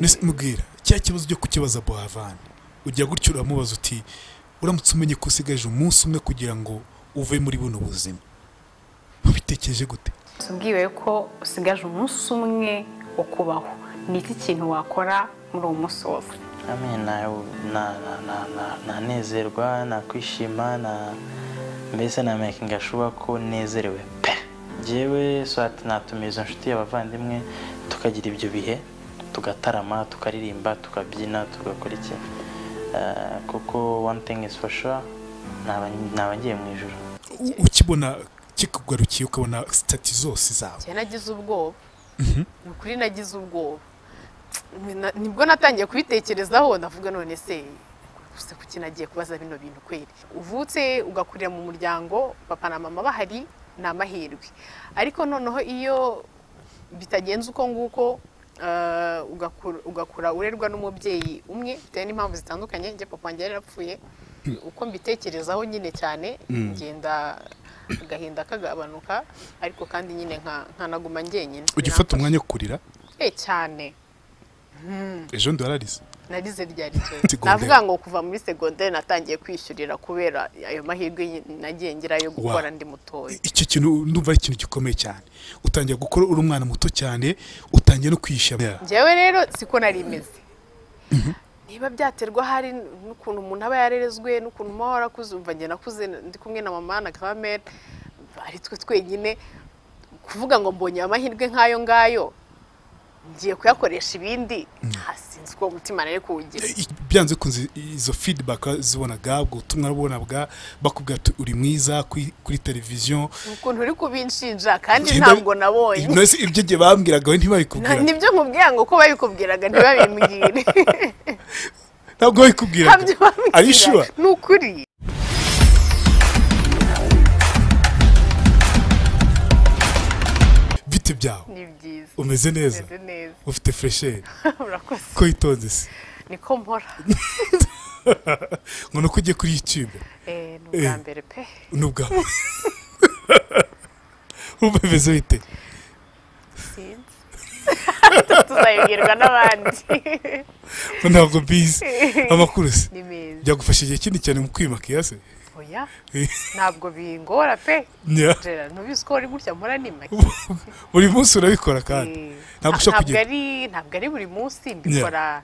Nese mubwira cya kibazo cyo kukibaza Bohavani ujya gutyo uramubaza uti uramutse umenye ko usigaje umunsi umwe kugira ngo uve muri buno buzima. Mubitekereje gute? Tubwiwe ko usigaje umunsi umwe wo kubaho. Ni iki kintu wakora muri uwo munsi wose? Amen, na- na- na- na- na- nanezerwa nakwishima na mbese na makinga shuwa ko nezerewe pe. Njyewe swati natumiza izo nshuti abavandimwe tukagira ibyo bihe. Tugatarama tukaririmba tukabyina tugakora iki Eh, kuko one thing is for sure naba naba ngiye mu ijoro ukibona kikugarukiye ukabona sitati zose zawe? Njye nagize ubwoba. Ni ukuri nagize ubwoba. Na- ni bwo natangiye kubitekerezaho ndavuga none se gusa kuki nagiye kubaza bino bintu kweri? Uvutse ugakurira mu muryango papa na mama bahari ni amahirwe. Ariko noneho iyo bitagenze uko nguko ugakura- ugakura urerwa n'umubyeyi umwe bitewe n'impamvu zitandukanye njye papa wanjye yari yarapfuye uko mbitekerezaho nyine cyane ngenda agahinda kagabanuka ariko kandi nyine nka- nkanaguma njyenyine. Ujya ufata umwanya wo kurira? Eh, cyane. Ejo ndi wararize narize Segonderi. navuga ngo kuva muri segonderi natangiye kwishyurira kubera ayo mahirwe nagiye ngira yo gukora ndi mutoya. Icyo kintu ndumva ari ikintu gikomeye cyane. Utangira gukora uri umwana muto cyane utangiye no kwishyura. Njyewe rero siko nari imeze niba byaterwa hari n'ukuntu umuntu aba yarerezwe n'ukuntu uba warakuze umva njye nakuze ndi kumwe na mama na kamere ari twe twenyine. Kuvuga ngo mbonye amahirwe nk'ayo ngayo ngiye kuyakoresha ibindi. Ah, sinzi uko umutima nari kuwugira. I- byanze kunze izo feedback zibonaga ubwo butumwa bubonaga bakubwira ati uri mwiza kuri, televiziyo ukuntu uri kubinshinja kandi ntabwo nabonye. Ibyo gihe bambwiraga we ntibabikubwira ni byo nkubwira ngo ko babikubwiraga ntibabimbwire ntabwo you sure? bambwiraga. Ni ukuri bite byawe. Ni umeze neza. Ufite urakoze. Ko witonze se? Niko mpora. Ngo nuko ugiye kuri youtube. Eh, ni ubwa Eh. mbere pe. Nubwa urumva bimeze bite? Sinzi. Tuzabibwirwa n'abandi. Ntabwo mbizi. Amakuru se. Ni byagufasha igihe kinini cyane mu kwimakiya se? Oya. Ntabwo bingora pe. Ntubizi ko uri gutya mpora ni make. Buri munsi urabikora kandi. Eh, ntabwo ari buri munsi mbikora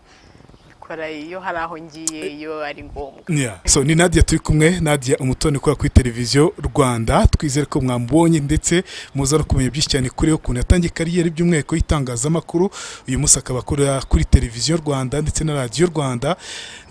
mbikora iyo hari aho ngiye iyo ari ngombwa. so ni nadia turi kumwe. Nadia umutoni ukora kuri televiziyo rwanda. Twizere ko mwamubonye ndetse muza no kumenya byinshi cyane kuri we ukuntu yatangiye kariyeri by'umwihariko y'itangazamakuru. Uyu munsi akaba akorera kuri televiziyo rwanda ndetse na radiyo rwanda.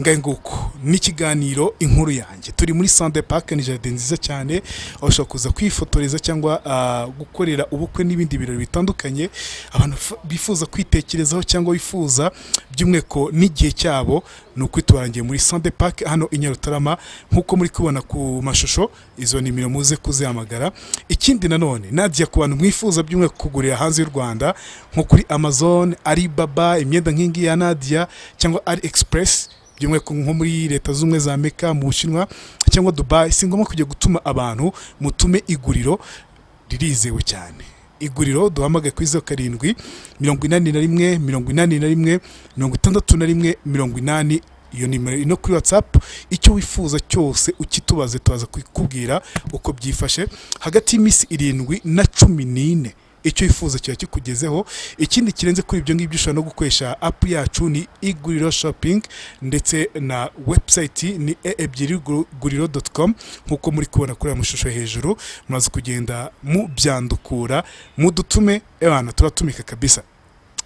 Ngahe nguko? N'ikiganiro inkuru yanjye. Turi muri sande park ni jaride nziza cyane. Aho ushobora kuza kwifotoreza cyangwa ah, gukorera ubukwe n'ibindi birori bitandukanye. Abantu bifuza kwitekerezaho cyangwa bifuza by'umwihariko n'igihe cyabo ni ukwiturangiye muri sande park hano i nyarutarama. Nk'uko muri kubona ku mashusho izo nimero muze kuzihamagara. Ikindi nanone nadia ku bantu mwifuza by'umwihariko kugurira hanze y'u rwanda nko kuri amazon alibaba imyenda nk'ingi ya nadia cyangwa ali express by'umwihariko nko muri leta z'ubumwe za amerika mu bushinwa cyangwa dubai. Si ngombwa kujya gutuma abantu mutume iguriro ririzewe cyane. Iguriro duhamagaye kuri zeru karindwi mirongo inani na rimwe mirongo inani na rimwe mirongo itandatu na rimwe mirongo inani. Iyo nimero iri no kuri watsapu icyo wifuza cyose ukitubaze tubaza kukubwira uko byifashe. Hagati y'iminsi irindwi na cumi n'ine. Icyo wifuza kiba kikugezeho. Ikindi kirenze kuri ibyo ngibyo ushobora no gukoresha apu yacu ni iguriro shopingi ndetse na webusayiti ni e ebyiri guriro doti komu nk'uko muri kubona kuri aya mashusho hejuru muraza kugenda mubyandukura mudutume ebana turatumika kabisa.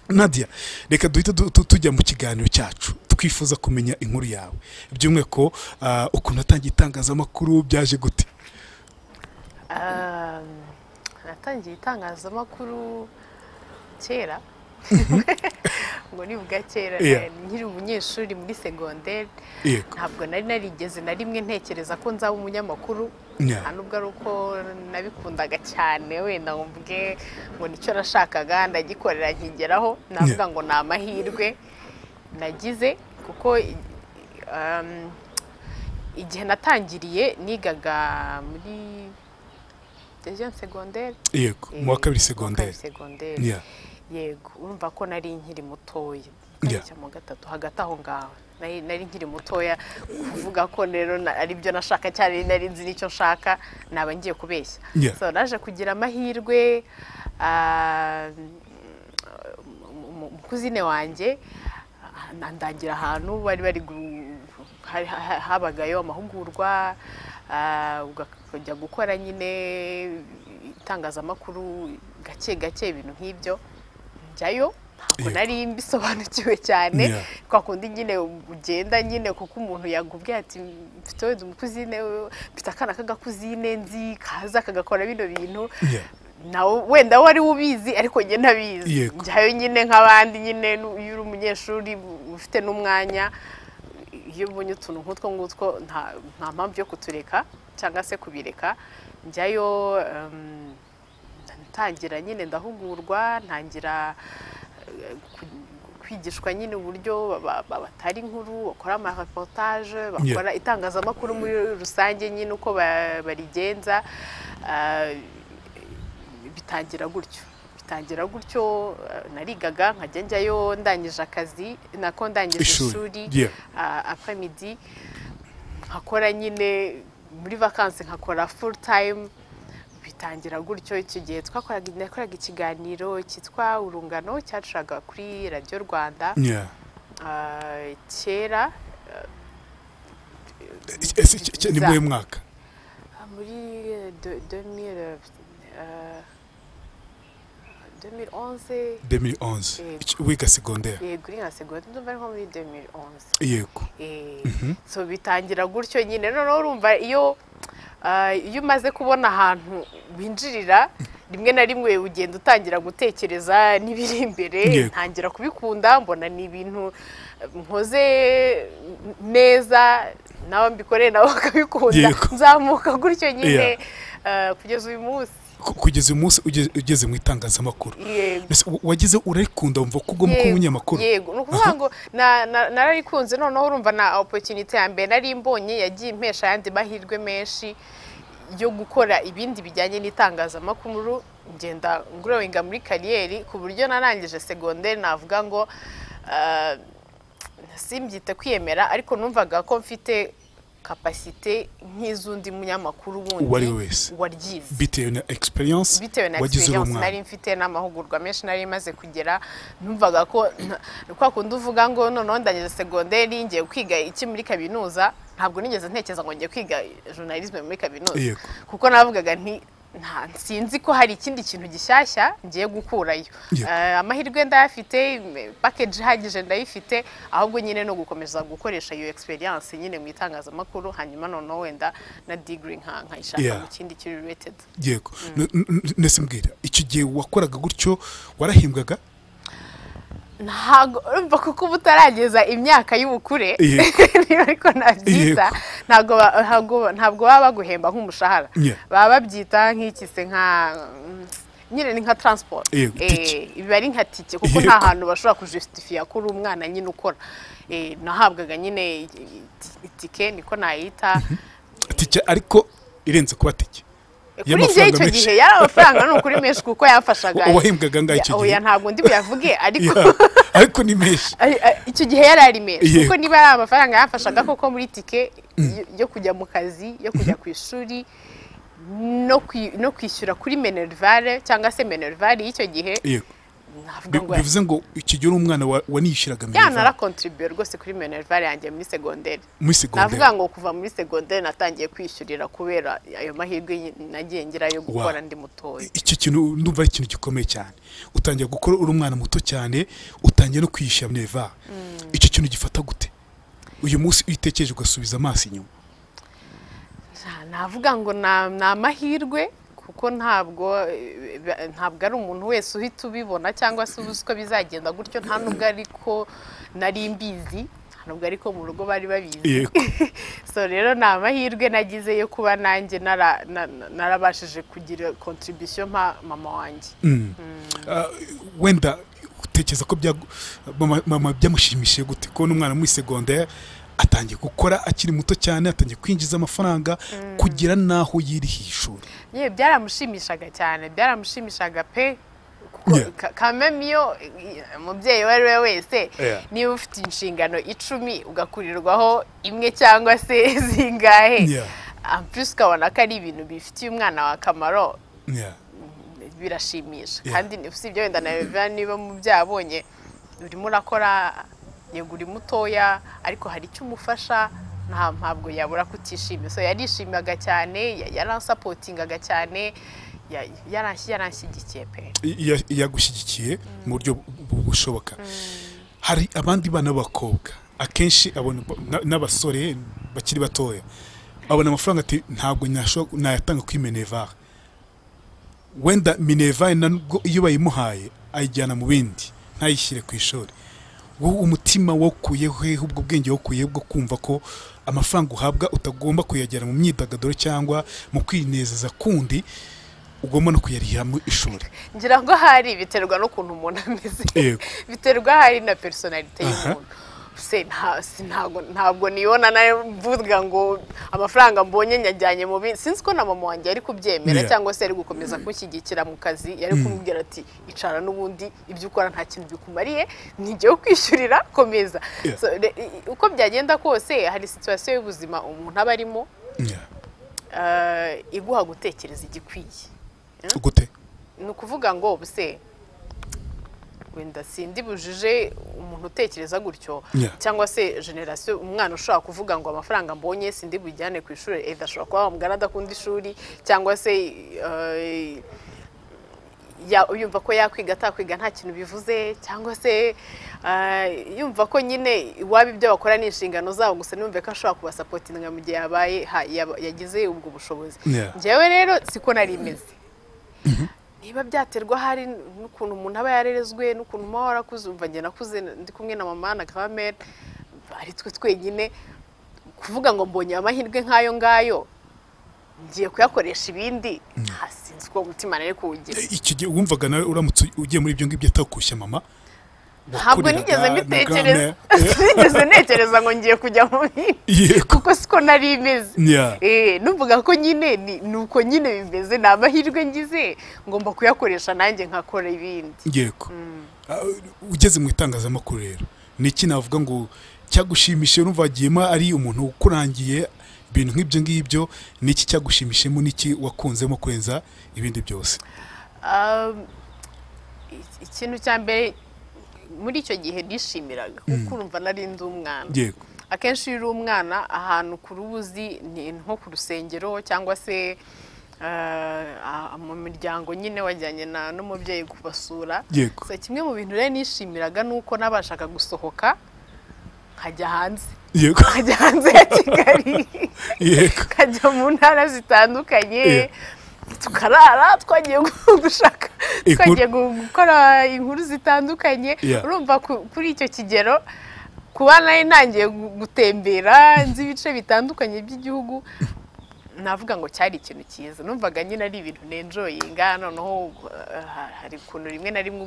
Nadia reka duhite du- tu- tujya mu kiganiro cyacu twifuza kumenya inkuru yawe. By'umwihariko ah, ukuntu watangiye itangazamakuru byaje gute? Um, natangiye itangazamakuru kera. Ngo nivuga kera Yeah. eh, nkiri umunyeshuri muri segonderi ntabwo nari narigeze na rimwe ntekereza ko nzaba umunyamakuru. Nta nubwo ari uko nabikundaga cyane wenda ngo mvuge ngo ni cyo nashakaga ndagikorera nkigeraho navuga ngo ni amahirwe nagize kuko um, igihe natangiriye nigaga muri deuxième secondaire yego mu wa kabiri segonderi. yego urumva ko nari nkiri mutoya. Mu gatatu hagati aho ngaho. Nari nkiri mutoya kuvuga ko rero na- ari byo nashaka cyane nari nzi n'icyo nshaka naba ngiye kubeshya. Naje kugira amahirwe ah, mu- mu- umukuzine wanjye ah, ndangira ahantu bari bari habagayo amahugurwa ukajya gukora nyine itangazamakuru gake gake ibintu nk'ibyo njyayo ntabwo nari mbisobanukiwe cyane. Kwa kundi nyine ugenda nyine kuko umuntu yakubwiye ati mfite wenda umukuzine mfite akana k'agakuzine nzi kaza kagakora bino bintu. Nawe wenda wari ubizi ariko njye ntabizi njyayo nyine nk'abandi nyine iyo uri umunyeshuri ufite n'umwanya iyo ubonye utuntu nk'utwo ngutwo nta mpamvu yo kutureka. Cyangwa se kubireka njyayo ntangira nyine ndahugurwa ntangira eh, kwigishwa nyine uburyo ba- ba- batari inkuru bakora amareportage bakora itangazamakuru muri rusange nyine uko ba- barigenza ah, bitangira gutyo. Bitangira gutyo eh, narigaga nkajya njyayo ndangije akazi nako ndangije Ishuri, après midi nkakora nyine muri vakansi nkakora full time bitangira gutyo icyo gihe twakoraga nakoraga ikiganiro cyitwa urungano cyacaga kuri radiyo rwanda. Ah, kera Ese icyo- icyo ni muhe mwaka ah, muri eh, de- 2000, eh, 2011 2011 Yego. Icyo- wiga secondaire yego uri nka segonda ndumva ari nko muri 2011 yego. Eh, so bitangira gutyo nyine. Noneho urumva iyo ah, iyo umaze kubona ahantu winjirira rimwe na rimwe ugenda utangira gutekereza n'ibiri imbere ntangira kubikunda mbona ni ibintu eh, nkoze neza nawe mbikoreye nawe bakabikunda nzamuka gutyo nyine ah, kugeza uyu munsi. Kugeza uyu munsi ugeze- mu itangazamakuru. Wagize urarikunda wumva ko ugomba kuba umunyamakuru yego. Ni ukuvuga ngo na- na- nararikunze noneho urumva na opportunity ya mbere nari mbonye yagiye impesha ayandi mahirwe menshi yo gukora ibindi bijyanye n'itangazamakuru. Ngenda ngurowinga muri kariyeri ku buryo narangije segonderi navuga ngo ah, simbyite kwiyemera ariko numvaga ko mfite kapasite nk'iz'undi munyamakuru wundi Uwo ari we wese. bitewe na experience bitewe na umwana nari mfite n'amahugurwa menshi nari maze kugera numvaga ko kwa kundi uvuga ngo noneho ndangije segonderi ngiye kwiga iki muri kaminuza ntabwo nigeze ntekereza ngo ngiye kwiga journalisme muri kaminuza. Kuko navugaga nti nta sinzi ko hari ikindi kintu gishyashya ngiye gukurayo. Eh, amahirwe ndayafite package ihagije ndayifite ahubwo nyine no gukomeza gukoresha iyo experience nyine mu itangazamakuru hanyuma noneho wenda na nka nkayishaka mu kindi kiri related. Yego. N- n- nese mbwira icyo gihe wakoraga gutyo warahembwaga ntabwo urumva kuko uba utarageza imyaka y'ubukure. Niba ariko nabyita Yego. Ntabwo ba- ntabwo- ntabwo baba baguhemba nk'umushahara. Baba babyita nk'ikise nka mm, nyine ni nka transport. Yego, Eh, biba ari nka tike kuko nta hantu bashobora kujusitifiya ko uri umwana nyine ukora. Eh, nahabwaga nyine itike niko nayita. Tike ariko irenze kuba tike. Kuri njye icyo gihe yari amafaranga ni ukuri menshi kuko yafashaga Wa- wahembwaga angahe icyo gihe? oya ntabwo ndi buyavuge ariko ni menshi. Icyo gihe yari ari menshi. Kuko niba ari amafaranga yamfashaga koko muri tike yo- yo kujya mu kazi yo kujya ku ishuri no kwi- no kwishyura kuri menerivare cyangwa se menerivare y'icyo gihe. Yego bivuze ngo icyo gihe uri umwana wa- wanishyuraga ya minerval narakontribuye rwose kuri menerivare yanjye muri segonderi muri navuga segonderi ngo kuva muri segonderi natangiye kwishyurira kubera ayo mahirwe nagiye ngira yo gukora ndi mutoya. Icyo kintu ndumva ari ikintu gikomeye cyane. Utangiye gukora uri umwana muto cyane utangiye no kwiyishyura minerval icyo kintu gifata gute? Uyu munsi iyo utekereje ugasubiza amaso inyuma. Navuga ngo na- ni amahirwe kuko ntabwo ntabwo ari umuntu wese uhita ubibona cyangwa se uzi ko bizagenda gutyo nta nubwo ariko nari mbizi nta nubwo ariko mu rugo bari babizi. So rero ni amahirwe nagize yo kuba nanjye nara- na- na- narabashije kugira contribution mpa mama wanjye. Mm. Ah, wenda utekereza ko mama byamushimishije gute kubona umwana muri segonderi atangiye gukora akiri muto cyane atangiye kwinjiza amafaranga kugera n'aho yirihiye ishuri yewe byaramushimishaga cyane byaramushimishaga pe. Kameme iyo umubyeyi uwo ari we wese niba ufite inshingano icumi ugakurirwaho imwe cyangwa se zingahe. Yeah. ampulisi ukabona ko ari ibintu bifitiye umwana wa akamaro birashimisha. Kandi usibye wenda na Biba niba mu byabonye urimo urakora yego uri mutoya ariko hari icyo umufasha. Nta mpamvu yabura kutishimira so yarishimimaga cyane ya- yaransapotingaga cyane ya- yaranshyi- yaranshyigikiye pe. Ya- yagushyigikiye mu buryo bu- bushoboka. Hari abandi bana b'abakobwa akenshi n'abasore bakiri batoya abona amafaranga ati ntabwo nayatanga kuri minervari wenda minervari nubwo iyo bayimuhaye ayijyana mu bindi ntayishyire ku ishuri. Umutima wokuyeho hehe ubwo bwenge wokuyeho bwo kumva ko amafaranga uhabwa utagomba kuyagera mu myidagaduro cyangwa mu kwinezeza kundi ugomba no kuyariha mu ishuri. Ngira ngo hari biterwa n'ukuntu umuntu ameze. Biterwa hari na personalite y'umuntu. Ntabwo ntabwo nibona mvuga ngo amafaranga mbonye nyajyanye mu bindi. Sinzi ko na mama wanjye yari kubyemera cyangwa se yari gukomeza kunshyigikira mu kazi. Yari kumubwira ati icara n'ubundi ibyo ukora nta kintu bikumariye nijyewe kwishyurira komeza. Uko byagenda kose hari situwasiyo y'ubuzima umuntu aba arimo eh, iguha gutekereza igikwiye. Ni ukuvuga ngo buse wenda sindi bujije umuntu utekereza gutyo? Cyangwa se generasiyo umwana ushobora kuvuga ngo amafaranga mbonye sindi bujyane ku ishuri eda ashobora kuba wamugana adakunda ishuri cyangwa se ya- yumva ko yakwiga atakwiga nta kintu bivuze cyangwa se eh, yumva ko nyine iwabo ibyo bakora ni inshingano zabo gusa ntiyumve ko ashobora kubasapotinga mu gihe yabaye yagize ubwo bushobozi. Njyewe rero siko nari imeze niba byaterwa hari n'ukuntu umuntu aba yarerezwe n'ukuntu uba warakuze umva njye nakuze ndi kumwe na mama na gramere ari twe twenyine. Kuvuga ngo mbonye amahirwe nk'ayo ngayo ngiye kuyakoresha ibindi. Nta sinzi uko umutima nari kuwugira. Icyo gihe wumvaga nawe uramutse ugiye muri ibyo ngibyo atakushya mama. Ntabwo nigeze mbitekereza. Sinigeze ntekereza ngo ngiye kujya mu bindi. Kuko siko nari imeze. Eh, numvaga ko nyine ni uko nyine bimeze ni amahirwe ngize. Ngomba kuyakoresha nanjye nkakora ibindi. Yego. Ah, ugeze mu itangazamakuru rero. Ni iki navuga ngo cyagushimishije numva wagiyemo ari umuntu ukurangiye ibintu nk'ibyo ngibyo ni iki cyagushimishemo n'iki wakunzemo kurenza ibindi byose? Um, ikintu cya mbere muri icyo gihe nishimiraga kuko urumva nari ndi umwana. Akenshi iyo uri umwana ahantu ku rubuzi ni nko ku rusengero cyangwa se eh, mu miryango nyine wajyanye na- n'umubyeyi kubasura. Kimwe mu bintu rero nishimiraga ni uko nabashaga gusohoka nkajya hanze. Yego. Nkajya hanze ya kigali. Yego. Nkajya mu ntara zitandukanye. Tukarara twagiye gu- gushaka twagiye gu- gukora inkuru zitandukanye. Urumva ku- kuri icyo kigero kuba nari ntangiye gu- gutembera nzi ibice bitandukanye by'igihugu navuga ngo cyari ikintu cyiza. Numvaga nyine ari ibintu nenjoyinga noneho eh, hari ukuntu rimwe na rimwe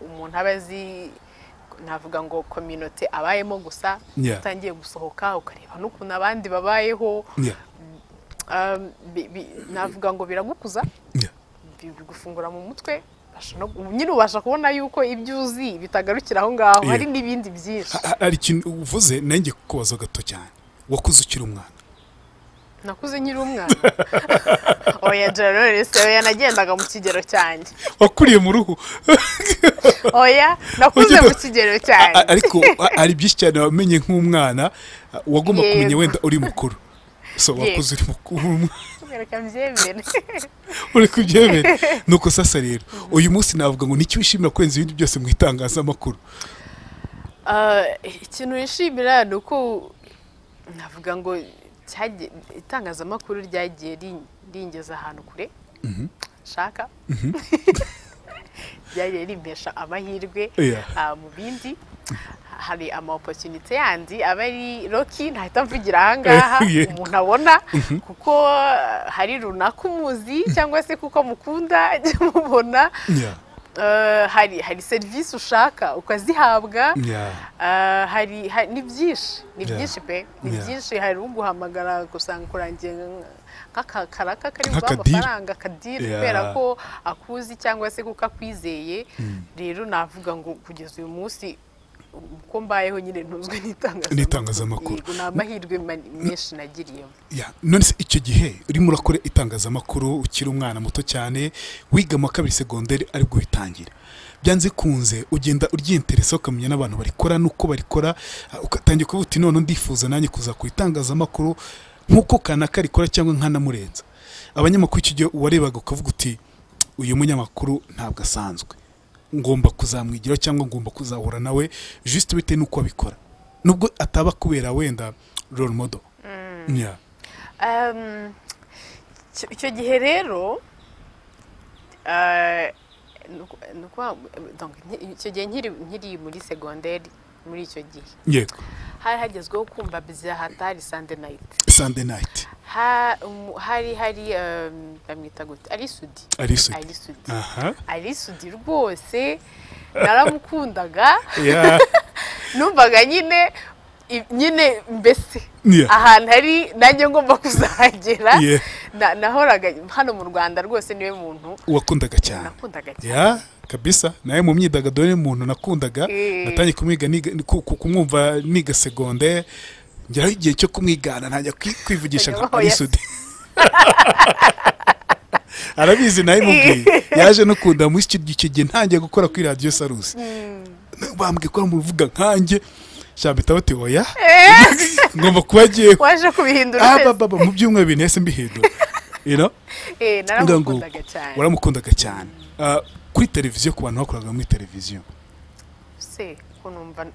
umuntu aba azi navuga ngo kominote abayemo gusa utangiye gusohoka ukareba n'ukuntu abandi babayeho navuga ngo biragukuza. Bigufungura mu mutwe. Nyine ubasha kubona yuko ibyo uzi bitagarukira aho ngaho. Hari n'ibindi byinshi. Ha- hari ikintu uvuze nanjye kubaza gato cyane. Wakuze ukiri umwana. Nakuze nkiri umwana. Oya jarore se oya nagendaga mu kigero cyanjye. Wakuriye mu ruhu. Oya nakuze mu kigero cyanjye. ariko hari byinshi cyane wamenye nk'umwana a, wagomba kumenya wenda uri mukuru. Wakuze uri mukuru reka mbyemere uri kubyemera nuko sasa rero uyu munsi navuga ngo ni cyo wishimira kurenza ibindi byose mu itangazamakuru ikintu nishimira ni uko navuga ngo itangazamakuru ryagiye rin- ringeza ahantu kure nshaka ryagiye rimpesha amahirwe ah, mu bindi. Hari ama opportunity yandi aba ari roki ntahita mvugira ahangaha umuntu abona. Kuko ah, hari runaka umuzi cyangwa se kuko mukunda jya mubona. Eh, hari hari serivisi ushaka ukazihabwa. Ah, hari ni byinshi ni byinshi pe ni byinshi. Hari uguhamagara gusanga kurangiye nk'akakaraka kari buguhe Nk'akadiri. amafaranga akadiri kubera ko akuzi cyangwa se kuko akwizeye. Rero navuga ngo kugeza uyu munsi uko mbayeho nyine ntuzwe n'itangazamakuru. Ni amahirwe menshi nagiriyemo. Ya, none se icyo gihe urimo urakora itangazamakuru ukiri umwana muto cyane wiga mu wa kabiri segonderi ari bwo bitangira byanze kunze ugenda uryiyenteresa ukamenya n'abantu barikora n'uko barikora ugatangira kuvuga uti none ndifuza nanjye kuza ku itangazamakuru. Nk'uko kanaka rikora cyangwa nkanamurenza abanyamakuru icyo gihe warebaga ukavuga uti uyu munyamakuru ntabwo asanzwe. Ngomba kuzamwigiraho cyangwa ngomba kuzahura nawe juste bitewe n'uko abikora. Nubwo ataba kubera wenda role model. Yeah. Um, icyo- gihe rero nki- icyo gihe nkiri muri segonderi muri icyo gihe. Yego. Hari hagezweho kumva bya hatari sande nayiti sunday night. Ha- umu- hari hari um, bamwita gute? Ari sudi ari sudi ari sudi rwose naramukundaga. Numvaga nyine nyine mbese. Ahantu hari nanjye ngomba kuzahagera nahoraga hano mu rwanda rwose ni we muntu. Wakundaga cyane. Kabisa. Nawe mu myidagaduro ni umuntu nakundaga Eh. natangiye kumwiga kumwumva niga segonde ngeraho igihe cyo kumwigana ntajya kwi- kwivugisha nka Oya. ari sudi arabizi nawe mubwiye yaje no kunda muri icyo gihe ntangiye gukora kuri radiyo sarusi bambwiye ko muvuga nkanjye shambita bati oya? Ngomba kuba agiye. Waje kubihindura ah mu byumweru nahise mbihindura you know? Eh, cyane. Ah, kuri televiziyo ku bantu bakoraga muri televiziyo. Se ko numva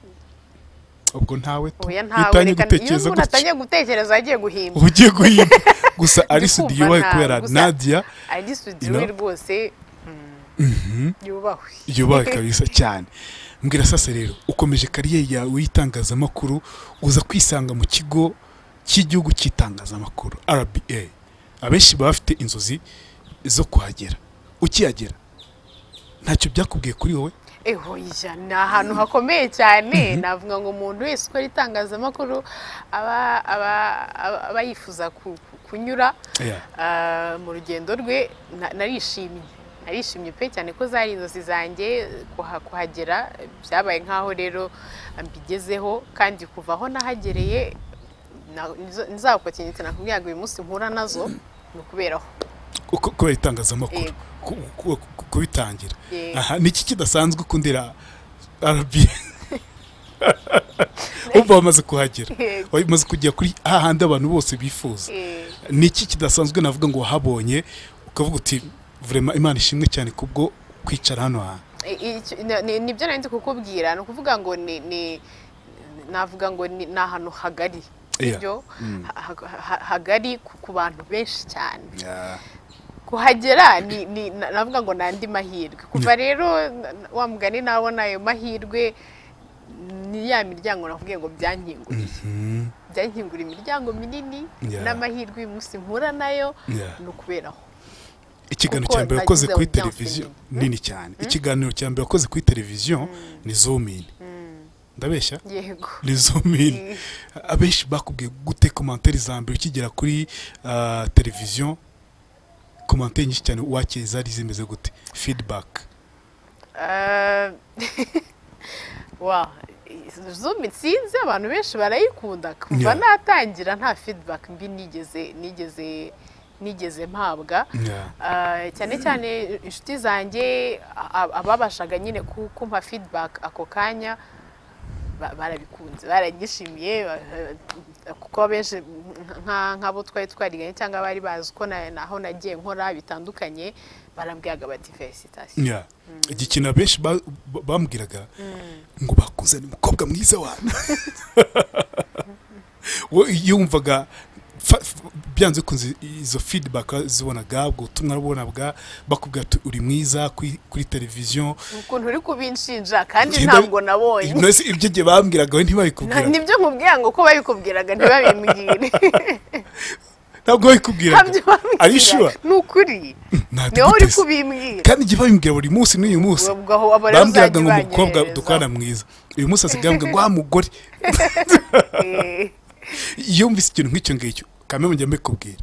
ubwo ntawe tu oya ntawe utangiye reka iyo gutekereza umuntu gutya. atangiye gutekereza agiye guhimba. Ugiye guhimba. Gusa ari yubahe ntawe, kubera nadia ari we rwose mm, yubahwe yubahe kabisa cyane. Mbwira sasa rero ukomeje kariyeri yawe y'itangazamakuru uza kwisanga mu kigo cy'igihugu cy'itangazamakuru rba abenshi baba bafite inzozi zo kuhagera. Ukihagera. Ntacyo byakubwiye kuri wowe? Eho ni ahantu hakomeye cyane. Navuga ngo umuntu wese ukora itangazamakuru aba yifuza ku- ku- kunyura. Ah, mu rugendo rwe na- narishimye. Narishimye pe cyane ko zari inzozi zanjye kuha- kuhagera. Byabaye nk'aho rero mbigezeho kandi kuva aho nahagereye na- nizo- nizakwakinyitse nakubwira ngo uyu munsi mpura na zo ni ukuberaho Uko- kubera itangazamakuru. Kubitangira. Aha ni iki kidasanzwe ukundira rba umva wamaze kuhagera. Yego. wamaze kujya kuri hahandi abantu bose bifuza. Eh, ni iki kidasanzwe navuga ngo wahabonye ukavuga uti vurema imana ishimwe cyane kubwo kwicara hano hantu. Nibyo nari ndi kukubwira. Ni ukuvuga ngo ni navuga ngo ni ahantu hagari. Ha- hagari ku- bantu benshi cyane. Kuhagera ni ni na- navuga ngo ni andi mahirwe. Kuva rero wa mugani nabona ayo mahirwe ni ya miryango nakubwiye ngo byankinguriye Mhm. byankingura imiryango minini n'amahirwe uyu munsi mpura na yo ni ukuberaho ikiganiro Kuko cya mbere wakoze kuri televiziyo nini. cyane. Ikiganiro cya mbere wakoze kuri televiziyo ni zoomini ndabeshya? Yego. Ni zoomini abenshi bakubwiye gute komantere za mbere ukigera kuri ah, televiziyo? Komantere nyinshi cyane wakiriye zari zimeze gute? Feedback. Eh, wa zoom sinzi abantu benshi barayikunda. Kuva natangira nta feedback mbi nigeze nigeze nigeze mpabwa. Eh, cyane cyane inshuti zanjye ababashaga nyine ku- kumpa feedback ako kanya ba- barabikunze baranyishimiye ba- kuko abenshi nka- nk'abo twari twariganye cyangwa bari bazi ko na- naho nagiye nkora bitandukanye barambwiraga bati felicitasiyo abenshi ba- ba- bambwiraga ngo bakuzane umukobwa mwiza wana Wowe byanze kunze izo feedback zibonaga ubwo butumwa bubonaga bakubwira ati uri mwiza kuri, televiziyo ukuntu uri kubinshinja kandi ntabwo nabonye. Ibyo gihe bambwiraga we Na- ntibabikubwira. Nibyo nkubwira ngo ko babikubwiraga ntibabimbwire ntabwo sure? babibwira ni ukuri ni we uri kubimbwira kandi igihe babimbwira buri munsi n'uyu munsi. Bambwiraga ngo umukobwa dukorana mwiza. Uyu munsi asigaye ngo wa mugore. Eh, iyo wumvise ikintu nk'icyo ngicyo. Kamwe njya mbikubwira.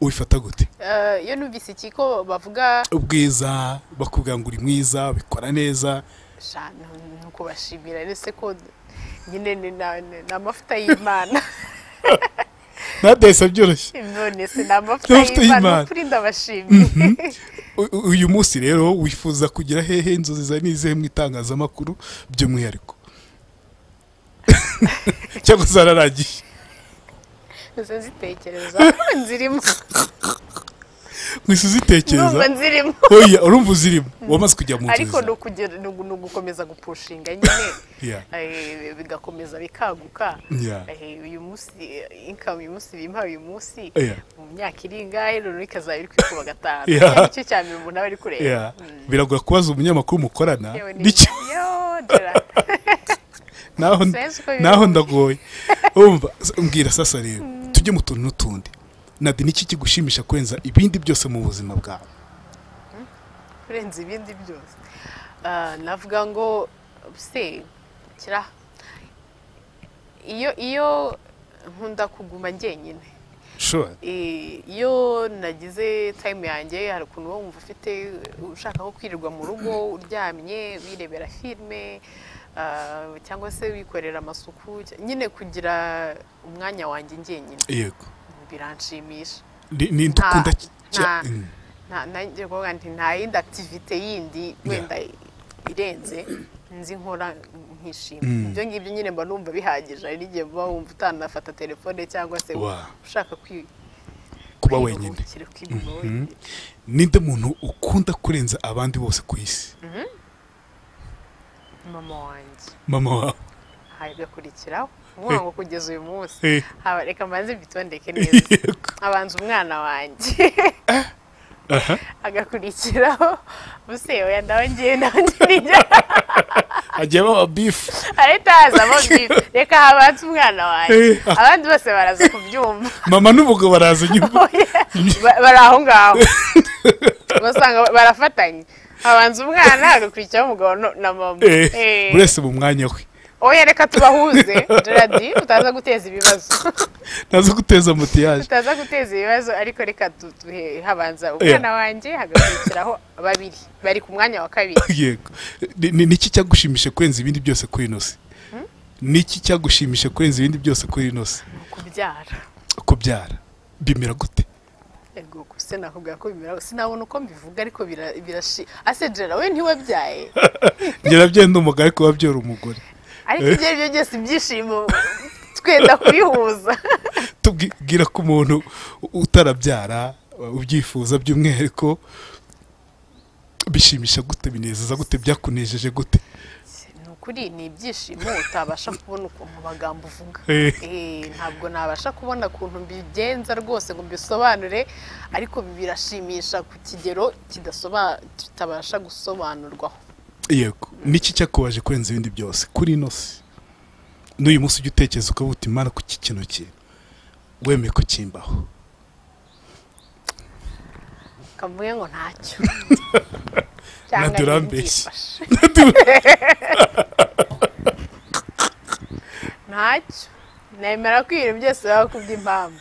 Ubifata gute? Eh, iyo numvise iki ko bavuga ubwiza bakubwira ngo uri mwiza ubikora neza. Ni- ukubashimira ese ko nyine ni amavuta y'imana? Nadahise byoroshye ni amavuta y'imana ndabashimiye U- u- uyu munsi rero wifuza kugira hehe inzozi zawe n'izihe mu itangazamakuru? By'umwihariko. Cyangwa zararagiye nze nzitekereza nzirimo. Mwisi uzitekereza? Oya urumva uzirimo? Wamaze kujya mu nzozi. Ariko ni ugukomeza gupushinga nyine. Eh, bigakomeza bikaguka. Eh, uyu munsi income uyu munsi bimpa uyu munsi. Mu myaka iri ingahe noneho ikazaba iri kwikuba gatanu. Nicyo cya mbere umuntu aba ari kureba. Yeah. Mm. biragora kubaza umunyamakuru mukorana. Nicyo? naho ndagoye. Mbwira sasa rero. Tujye mu tuntu n'utundi. Nadi niki kigushimisha kurenza ibindi byose mu buzima bwawe? Kurenza ibindi byose. Ah, navuga ngo se kira. Iyo iyo nkunda kuguma njyenyine iyo nagize time yanjye hari ukuntu wumva ufite ushaka nko kwirirwa mu rugo uryamye wirebera filime cyangwa se wikorera amasuku nyine kugira umwanya wanjye njyenyine yego. Biranshimisha. Ni dukunda nta- Mm. nta yindi activite yindi wenda irenze nzi nkora nkishima Mm. ibyo ngibyo nyine mba numva bihagije hari n'igihe uba wumva utanafata telefone cyangwa se ushaka kuba Mhm. wenyine. ninde muntu ukunda kurenza abandi bose ku isi? Mama wanjye mama wawe hagakurikiraho umwana ngo kugeza uyu munsi. Eh. haba reka mbanze mbitondeke neza. Abanza umwana wanjye. Aha. Agakurikiraho. Buse oya ndawe ngiye nawe ngira hagiye baba bifu ahita hazamo bifu reka habanze umwana wanjye. Eh. abandi bose baraza kubyumva. Mama n'umugabo baraza nyuma Ba- bari aho ngaho. Basanga barafatanye. Habanza umwana hagakurikiraho umugabo na mama. Eh, Eh. buri wese mu mwanya we. Oya reka tubahuze. Geradi utaza guteza ibibazo. Ntazi guteza mutiyaje tutaza guteza ibibazo ariko reka tuhe- habanza umwana wanjye hagakurikiraho babiri. Bari ku mwanya wa kabiri. Yego. Ni- niki cyagushimisha kurenza ibindi byose kuri ino si? Niki cyagushimisha kurenza ibindi byose kuri ino si? Kubyara. Kubyara. Bimera gute? Gusa nakubwira ko bimera sinabona uko mbivuga ariko bira- birashi ase jera we ntiwabyaye ngera byenda umugabo ariko wabyara umugore. Ariko ibyo ari byo byose ibyishimo twenda kubihuza tubwira ko umuntu utarabyara ubyifuza by'umwihariko bishimisha gute binezeza gute byakunejeje gute. Ukuri ni ibyishimo utabasha kubona ukuntu mu magambo uvuga. Eh. Eh, ntabwo nabasha kubona ukuntu mbigenza rwose ngo mbisobanure ariko birashimisha ku kigero kitabasha gusobanurwaho. Yego. Niki cyakubaje kurenza ibindi byose? Kuri ino si. N'uyu munsi ujya utekereza ukavuga uti ku iki kintu. Kintu wemeye ko kimbaho. Kavuge ngo ntacyo. Nadura ni mbeshyi. ibyifashe. ntacyo. Nemera ko ibintu byose biba ku bw'impamvu.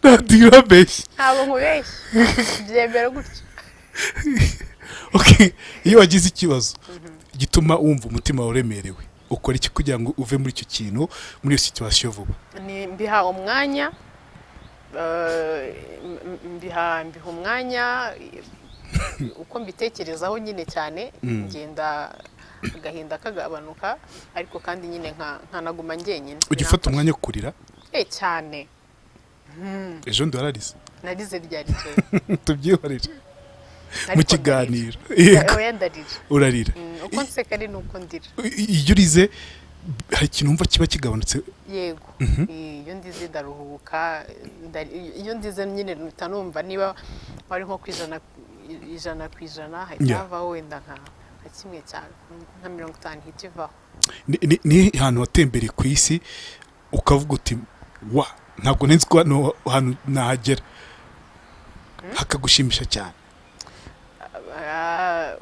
Ntagira mbeshyi. Ntabwo nkubeshye. Byemera gutyo Okay, iyo wagize ikibazo gituma wumva umutima uremerewe ukora iki kugira ngo uve muri icyo kintu muri iyo situwasiyo vuba? Ni mbiha umwanya eh, mbiha mbiha umwanya. Uko mbitekerezaho nyine cyane Mm. ngenda agahinda kagabanuka ariko kandi nyine nka- nkanaguma njyenyine. Ujya ufata umwanya wo kurira? Eh, cyane. Ejo ndi wararize narize ryari cyo tubyihorere. Mu kiganiro. Ndarira. Urarira. Mm, uko nseka ari nuko ndira. Iyo urize hari ikintu wumva kiba kigabanutse? Yego. Eh, iyo ndize ndaruhuka iyo ndize nyine numva niba wari nko ku ijana ku ijana hahita havaho wenda nka nka kimwe cyane nka mirongo itanu ihita ivaho Ni- ahantu watembereye ku isi ukavuga uti wa ntabwo nzi ko hano hantu nahagera. Hakagushimisha cyane. Ah,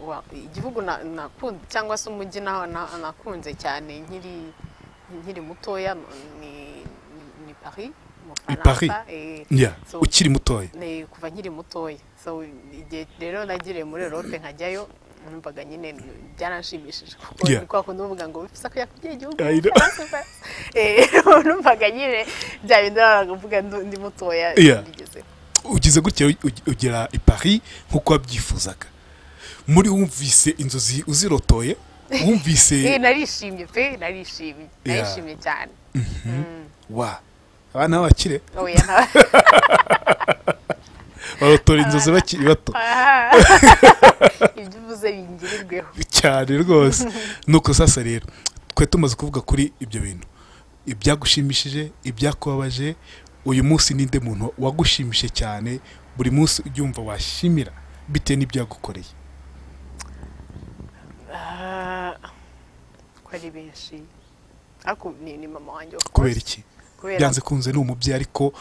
wa- igihugu na- nakunze cyangwa se umujyi nakunze cyane nkiri mutoya ni Paris. I Paris? Eh, ukiri mutoya. kuva nkiri mutoya. Igihe rero nagiriye muri Europe nkajyayo numvaga nyine byaranshimishije. Kuko ni kwa kundi uvuga ngo bifisa ko yakubwiye igihugu I know. Faransa, Faransa." Eh, numvaga nyine bya bindi mvuga ndi mutoya bigezeho ugize gutya ugera i Paris nk'uko wabyifuzaga. Muri wumvise inzozi uzirotoye wumvise Eh, narishimye pe narishimye. Narishimye cyane. Wa. Abana b'abakire barotora inzozi bakiri bato. Ibyo uvuze bingirirweho cyane rwose. Nuko sasa rero twe tumaze kuvuga kuri ibyo bintu. Ibyagushimishije ibyakubabaje uyu munsi ninde muntu wagushimishije cyane buri munsi ujya wumva washimira bitewe n'ibyagukoreye? Ah, ko ari benshi. Ariko ni ni mama wanjye of kubera iki? Byanze kunze ni umubyeyi ariko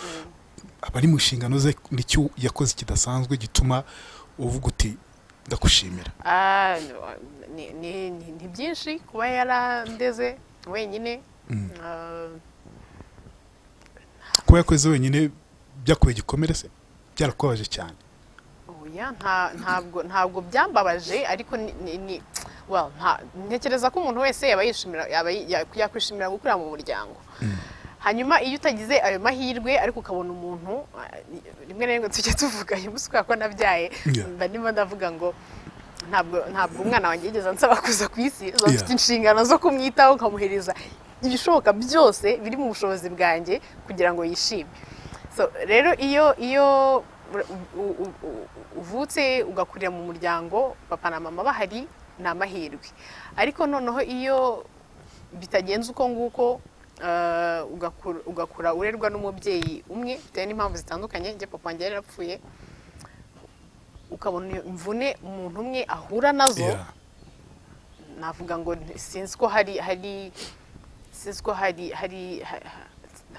aba ari mu nshingano ze ni cyo yakoze kidasanzwe gituma uvuga uti ndagushimira Ah, ni- byinshi kuba yarandeze wenyine. Mm. Ah, kuba yakoze wenyine byakubaye igikomere se? Byarakubabaje cyane. Nta- ntabwo ntabwo byambabaje ariko ni- ntekereza ko umuntu wese yaba yishimira yakwishimira gukurira mu muryango. Hanyuma iyo utagize ayo mahirwe ariko ukabona umuntu ah, rimwe na rimwe tujya tuvuga uyu munsi kubera ko nabyaye. Mba ndimo ndavuga ngo ntabwo ntabwo umwana wanjye yigeze ansaba kuza ku isi. Mfite inshingano zo kumwitaho nkamuhereza ibishoboka byose biri mu bushobozi bwanjye kugira ngo yishime. So rero iyo iyo uvutse ugakurira mu muryango papa na mama bahari ni amahirwe. Ariko noneho iyo bitagenze uko nguko eh, ugakura- ugakura urerwa n'umubyeyi umwe bitewe n'impamvu zitandukanye njye papa wanjye yari yarapfuye ukabona imvune umuntu umwe ahura na zo navuga ngo sinzi ko hari hari sinzi ko hari hari ha-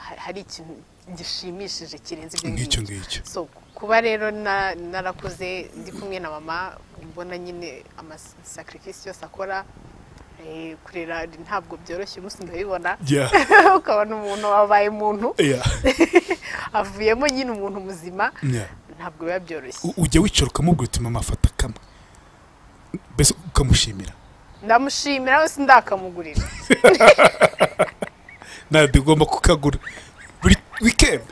ha- hari ikintu gishimishije kirenze ibyo ngibyo so kuba rero na- narakuze ndi kumwe na mama mbona nyine amasacrifice yose akora eh, kurera ntabwo byoroshye umunsi ndabibona. Ukabona umuntu wabaye umuntu. Yeah. avuyemo nyine umuntu muzima. Ntabwo biba byoroshye. Ujya wicara ukamubwira uti mama afata kamwe mbese ukamushimira? Ndamushimira wese ndakamugurira ntabwo ugomba kukagura. Buri wikendi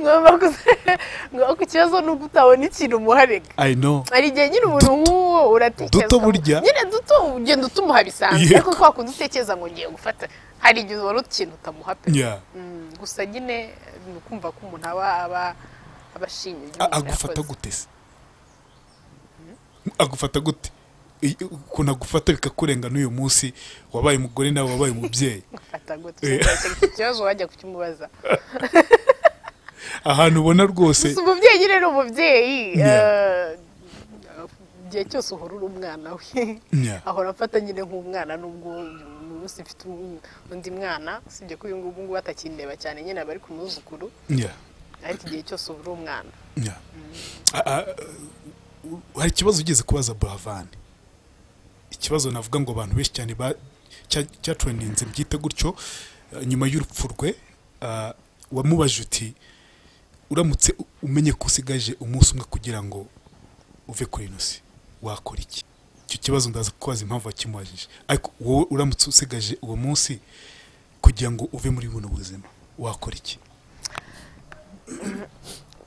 ngomba kuze- ngo ku kibazo ni uko utabona ikintu umuharega i know. Hari igihe nyine umuntu nk'uwo uratekereza Duto burya. nyine duto ugenda utumuha bisanzwe. Ariko kwa kundi utekereza ngo ngiye gufata. Hari igihe ubona ikintu utamuha pe Yeah. Mm, gusa nyine ni ukumva ko umuntu aba aba aba ashimye umuntu agufata gute se? Agufata gute? Ukuntu agufata bikakurenga n'uyu munsi wabaye umugore nawe wabaye umubyeyi. Agufata gute? Icyo kibazo wajya kukimubaza ahantu ubona rwose. Umubyeyi nyine ni umubyeyi eh, igihe cyose uhora uri umwana we. Ahora afata nyine nk'umwana nubwo munsi mfite undi mwana usibye ko uyu ngubu atakindeba cyane nyine aba ari ku muzukuru ariko igihe cyose uba uri umwana hari ikibazo ugeze kubaza buravani ikibazo navuga ngo abantu benshi cyane ba- cya- cyatrendinze byite gutyo eh, nyuma y'urupfu rwe ah, wamubaje uti uramutse umenye ko usigaje umunsi umwe kugira ngo uve kuri ino si. Wakora iki? Icyo kibazo ndaza kubaza impamvu wakimubajije ariko wowe uramutse usigaje uwo munsi kugira ngo uve muri buno buzima. Wakora iki?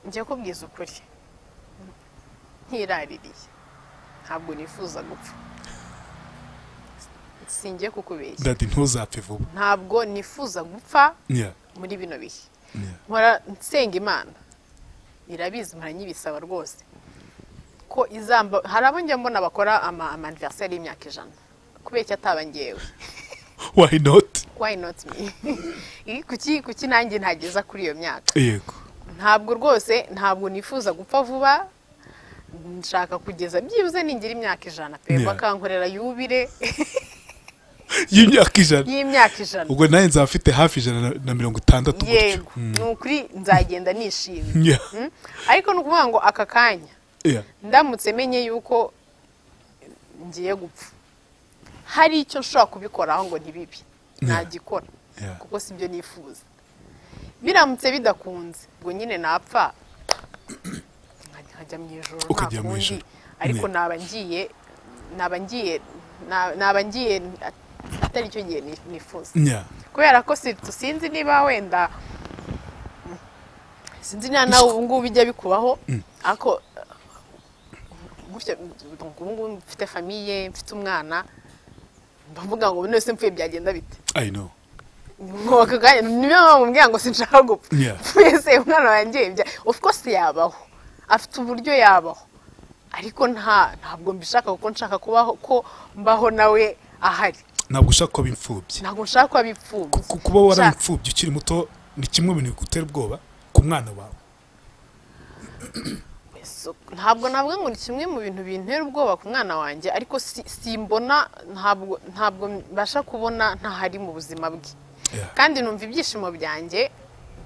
Njye kubwiza ukuri. Ntiraririye. Ntabwo nifuza gupfa. Singiye kukubeshya. Ntuzapfe vuba. Ntabwo nifuza gupfa muri bino bihe. Nkora nsenga imana. Irabizi mpora nyibisaba rwose. Ko izamba hari abo njya mbona bakora ama anniversaire y'imyaka ijana. Kubera icyo ataba ngewe why not? Why not me? Iri kuki kuki nanjye ntageza kuri iyo myaka? Yego. Ntabwo rwose ntabwo nifuza gupfa vuba. Nshaka kugeza byibuze ningira imyaka ijana. Pe bakankorera yubire y'imyaka ijana. Y'imyaka ijana. Ubwo nawe nzaba mfite hafi ijana na- mirongo itandatu gutyo yego ni ukuri nzagenda nishimye. Yeah. Mm? ariko ni ukuvuga ngo aka kanya ndamutse menye yuko ngiye gupfa. Hari icyo nshobora kubikoraho ngo ntibibi Yeah. kuko si byo nifuza. Biramutse bidakunze ubwo nyine napfa nkajya- mu ijoro nta kundi. ariko naba ngiye naba ngiye na- naba ngiye atari cyo gihe ni- nifuza. Kubera ko si sinzi niba wenda sinzi niba nawe ubu ngubu bijya bikubaho ariko uh, gutya ubu ngubu mfite famiye mfite umwana mbavuga ngo none se mpfuye byagenda bite? Niyo mpamvu mbwira ngo sinshaka gupfa. Yeah. mpfuye se umwana wanjye bya of course yabaho. Afite uburyo yabaho. Ariko nta ntabwo mbishaka kuko nshaka kubaho ko mbaho nawe ahari. Ntabwo ushaka kuba imfubyi ntabwo nshaka ko abipfubye Ku- kuba wari imfubyi ukiri muto ni kimwe mu bintu bigutera ubwoba ku mwana wawe. Ntabwo navuga ngo ni kimwe mu bintu bintera ubwoba ku mwana wanjye ariko si- simbona ntabwo ntabwo mbasha kubona ntahari mu buzima bwe. Kandi numva ibyishimo byanjye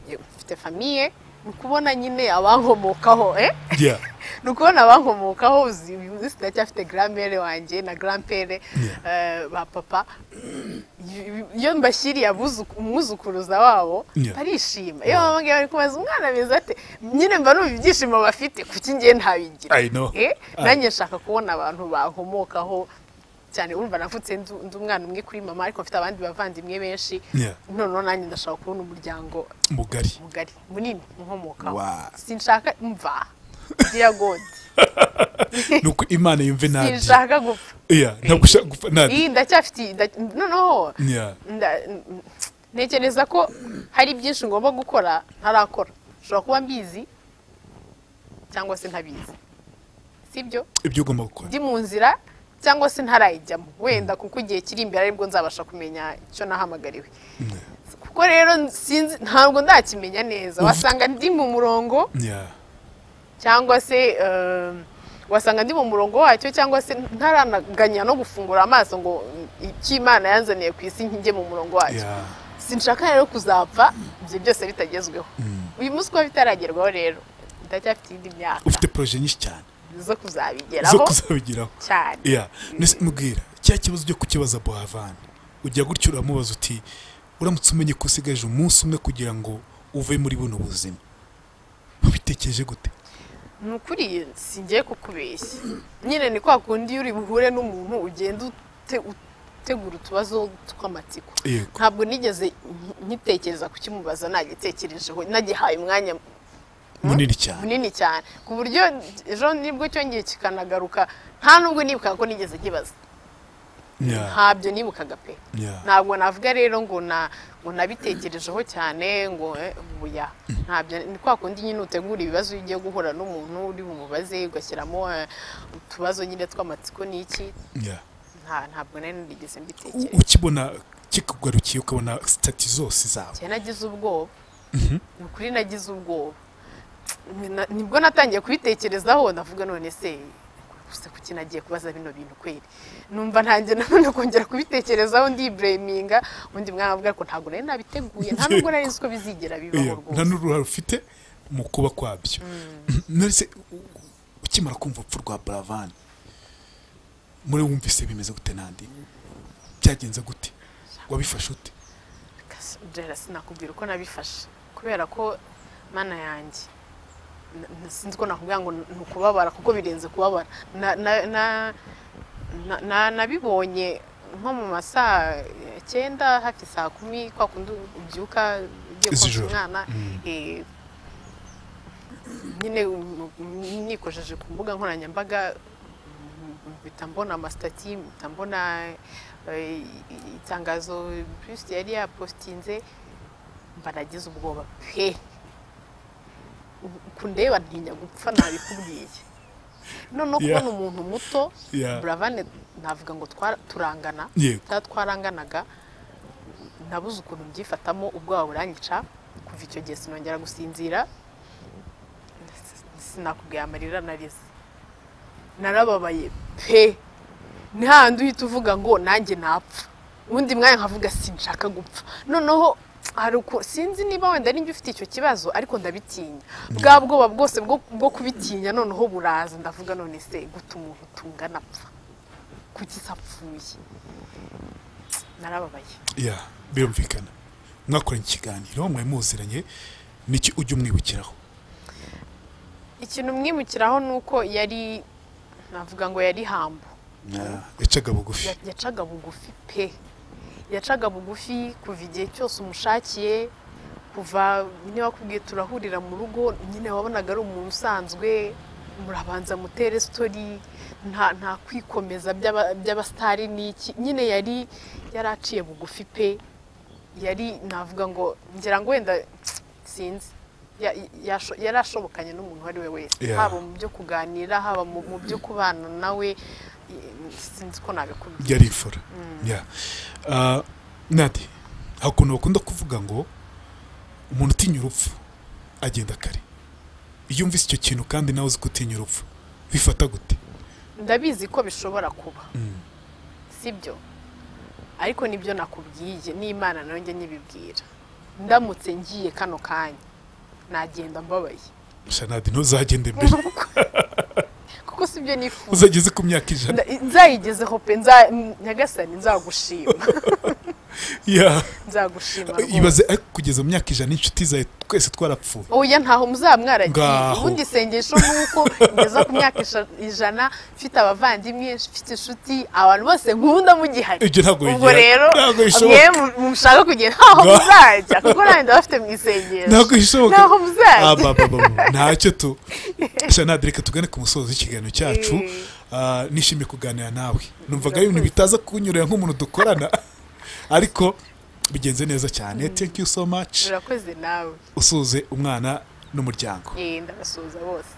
ye- mfite famiye ni ukubona nyine abankomokaho eh? Ni ukubona abankomokaho uzi uyu munsi ndacyafite grandmere wanjye na grandpere eh, ba papa. Iyo mbashyiriye umwuzukuruza wabo barishima. Iyo bamubwiye bari kubaza umwana mwiza ate? Nyine mba numva ibyishimo bafite kuki ngiye ntabigira. Eh, nanjye nshaka kubona abantu bankomokaho cyane. Urumva navutse ndi umwana umwe kuri mama ariko mfite abandi bavandimwe benshi. Noneho nanjye ndashaka kubona umuryango mugari. mugari. Munini unkomokaho Wow. sinshaka mva dear god. Ni uko imana yumve nabi sinshaka gupfa. Ntabwo ushaka gupfa nabi ndacyafite nda- noneho. Ntekereza ko hari byinshi ngomba gukora ntarakora. Nshobora kuba mbizi cyangwa se ntabizi. Sibyo? Ibyo ugomba gukora. Ndi mu nzira cyangwa se ntarayijyamo. Wenda kuko igihe kiri imbere ari bwo nzabasha kumenya icyo nahamagariwe. Kuko rero sinzi ntabwo ndakimenya neza. Wasanga ndi mu murongo cyangwa se eh, wasanga ndi mu murongo wacyo cyangwa se ntaranaganya no gufungura amaso ngo icyo imana yanzaniye ku isi njye mu murongo wacyo. Sinshaka rero kuzapfa ibyo byose bitagezweho. Uyu munsi kuba bitaragerwaho rero ndacyafite indi myaka. Ufite poroje nyinshi cyane. Zo zo kuzabigeraho kuzabigeraho cyane. Yeah. Nese mubwira cya kibazo cyo kukibaza Bohavani ujya gutyo uramubaza uti uramutse umenye ko usigaje umunsi umwe kugira ngo uve muri buno buzima. Ubitekereje gute? Ni ukuri singiye kukubeshya. Nyine ni kwa kundi uri buhure n'umuntu ugenda ute- utegura utubazo tw'amatsiko. Ntabwo nigeze nk- nkitekereza kukimubaza nagitekerejeho nagihaye umwanya munini cyane. Munini cyane. Ku buryo ejo ni bwo cyongeye kikanagaruka nta nubwo nibukaga ko nigeze kibaza ntabyo nibukaga pe. Ntabwo navuga rero ngo na ngo nabitekerejeho cyane ngo eh, buya ntabyo ni kwa kundi nyine utegura ibibazo iyo ugiye guhura n'umuntu uri bumubaze ugashyiramo eh, utubazo nyine tw'amatsiko n'iki? Ntabwo nari narigeze U- mbitekereza ukibona kikugarukiye ukabona sitati zose zawe. Nagize ubwoba. Ni ukuri nagize ubwoba. Ni bwo natangiye kubitekerezaho ndavuga none se gusa kuki nagiye kubaza bino bintu kweri? Numva ntangiye nanone kongera kubitekerezaho ndibureminga undi mwana avuga ko ntabwo nari nabiteguye nta nubwo nari nzi ko bizigera bibaho Yeah. nta rwose. n'uruhare ufite mu kuba kwabyo. Nonese u- ukimara kumva urupfu rwa Boravani muri wumvise bimeze gute nandi? Byagenze gute? Wabifashe ute? Sinakubwira uko nabifashe. Kubera ko mana yanjye sinzi ko nakubwira ngo ni ukubabara kuko birenze kubabara. Na- na- na- na- na- nabibonye nko mu masaa cyenda hafi saa kumi kwa kundi ubyuka ugiye konsa umwana eh, nyine nikojeje ku mbuga nkoranyambaga mm, mpita mbona amasitati mpita mbona eh, itangazo plus yari yapostinze mba nagize ubwoba pe! Kundeba ntinya gupfa nabikubwiye noneho kubona umuntu muto buravane navuga ngo turangana. Twaranganaga nabuze ukuntu mbyifatamo ubwoba buranyica kuva icyo gihe sinongera gusinzira sinakubwiye amarira narize narababaye pe! Ni hahandi uhita uvuga ngo nanjye napfa. Ubundi mwanya nkavuga sinshaka gupfa. Noneho sinzi niba wenda ari njye ufite icyo kibazo ariko ndabitinya. Bwa bwoba bwose bwo kubitinya noneho buraza ndavuga none se guta umuntu tungana apfa. Kuki apfuye narababaye. Ya birumvikana. Mwakoranye ikiganiro mwari muziranye niki ujya umwibukiraho? Ikintu mwimukiraho ni uko yari navuga ngo yari hambo yacaga bugufi. Ya- yacaga bugufi pe. Yacaga bugufi kuva igihe cyose umushakiye kuva niba wakubwiye turahurira mu rugo nyine wabonaga ari umuntu usanzwe murabanza mutere sitori nta kwikomeza by'aba- by'abasitari n'iki nyine yari yari aciye bugufi pe. Yari navuga ngo ngira ngo wenda sinzi. Yari ashobokanye n'umuntu uwo ari we wese. Haba mu byo kuganira haba mu byo kubana nawe sinzi ko nabikubwira yari imfura Yeah. Ah, nadi hari ukuntu bakunda kuvuga ngo umuntu utinya urupfu agenda kare. Iyo umvise icyo kintu kandi nawe uzi ko utinya urupfu. Bifata gute? Ndabizi ko bishobora kuba. Sibyo? Ariko ni byo nakubwiye. N'imana na yo njye nyibibwira. Ndamutse ngiye kano kanya. Nagenda mbabaye. Shanadi ntuzagende mbere. kuko sibyo nifuza uzageze ku myaka ijana nzayigezeho pe nyagasani nzagushima. nzagushima. Ibaze ariko kugeza mu myaka ijana inshuti zawe twese twarapfuye. Oya ntaho muzaba mwaragiye ubundi isengesho ni uko ngeza ku myaka ijana mfite abavandimwe mfite inshuti abantu bose nkunda mugihari ibyo ntabwo ubwo rero mwe mu- mushaka kugenda ntaho muzajya kuko nanjye ndabafite mu isengesho. Ntabwo bishoboka. Ntaho muzajya. Ah, ntacyo tu. Shanadi reka tugane ku musozo w'ikiganiro cyacu. Eh. Ah, nishimiye kuganira nawe. Numvaga ibintu bitaza kunyurira nk'umuntu dukorana. Ariko bigenze neza cyane. Thank you so much. Urakoze nawe. Usuze umwana n'umuryango. Ndabasuhuza bose.